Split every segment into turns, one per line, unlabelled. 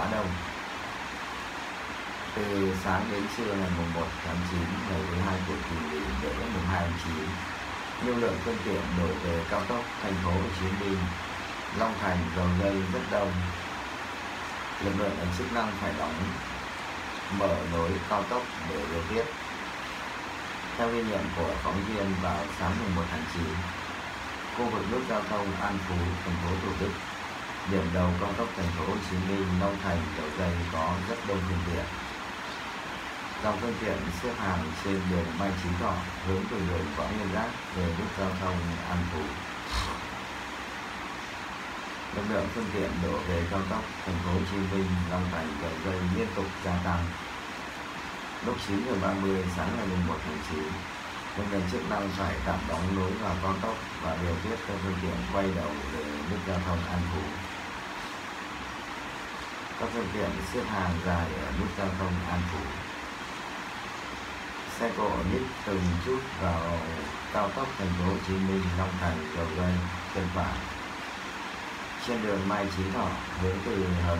quá đông. Từ sáng đến trưa ngày mùng 1 tháng 9 ngày thứ hai của kỳ nghỉ lễ mùng 2 tháng 9 lưu lượng phương tiện đổ về cao tốc thành phố Hồ Chí Minh, Long Thành dầu dây rất đông. Lực lượng ngành chức năng phải đóng, mở lối cao tốc để điều tiết. Theo ghi nhận của phóng viên vào sáng mùng 1 tháng 9 khu vực nút giao thông An Phú, thành phố Thủ Đức điểm đầu cao tốc thành phố Hồ Chí Minh Long Thành dầu dây có rất đông phương tiện dòng phương tiện xếp hàng trên đường Mai Chí Thọ hướng từ đường Võ Nguyên Giáp về nút giao thông An Phú. Lực lượng phương tiện đổ về cao tốc thành phố Hồ Chí Minh Long Thành dầu dây liên tục gia tăng. Lúc 9 giờ 30 sáng ngày 1 tháng 9, lực lượng chức năng phải tạm đóng lối vào cao tốc và điều tiết các phương tiện quay đầu về nút giao thông An Phú. Các phương tiện xếp hàng dài ở nút giao thông An Phú xe cộ nhích từng chút vào cao tốc thành phố Hồ Chí Minh, Long Thành dầu dây Tân phải trên đường Mai Chí Thọ, hướng từ hầm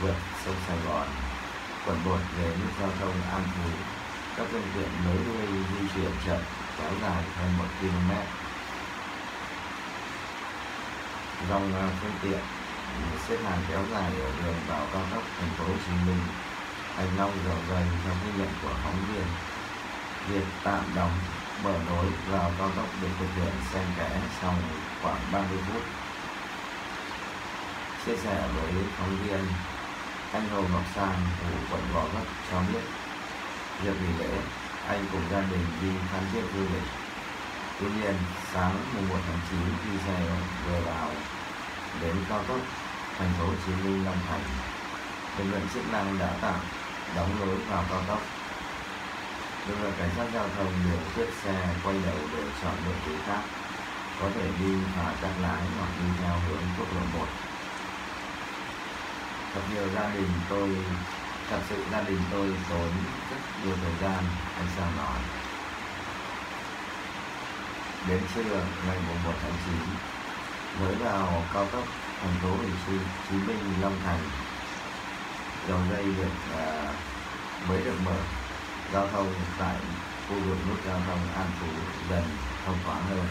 vượt sông Sài Gòn, quận một về nút giao thông An Phú các phương tiện nối đuôi di chuyển chậm, kéo dài hơn 1 km dòng à, phương tiện xếp hàng kéo dài ở đường vào cao tốc thành phố Hồ Chí Minh. Anh long dầu dày theo ghi nhận của phóng viên. Việc tạm đóng, mở nối vào cao tốc được thực hiện xen kẽ trong khoảng 30 phút. Chia sẻ với phóng viên, anh Hồ Ngọc Sang của quận Gò Vấp, cho biết việc nghỉ lễ, anh cùng gia đình đi tham chiếc du lịch. Tuy nhiên, sáng mùng 1 tháng 9 khi xe vừa vào đến cao tốc thành phố Hồ Chí Minh Long Thành. Lực lượng chức năng đã tạm đóng lối vào cao tốc. Lực lượng cảnh sát giao thông điều tiết xe quay đầu để chọn đường đi khác, có thể đi và cắt lái hoặc đi theo hướng quốc lộ 1 thật nhiều gia đình tôi, thật sự gia đình tôi tốn rất nhiều thời gian, anh sao nói. Đến trưa ngày 1 tháng 9 mới vào cao tốc thành phố Hồ Chí Minh Long Thành. Dầu dây được uh, mới được mở. Giao thông tại khu vực nút giao thông An Phú dần thông thoáng hơn.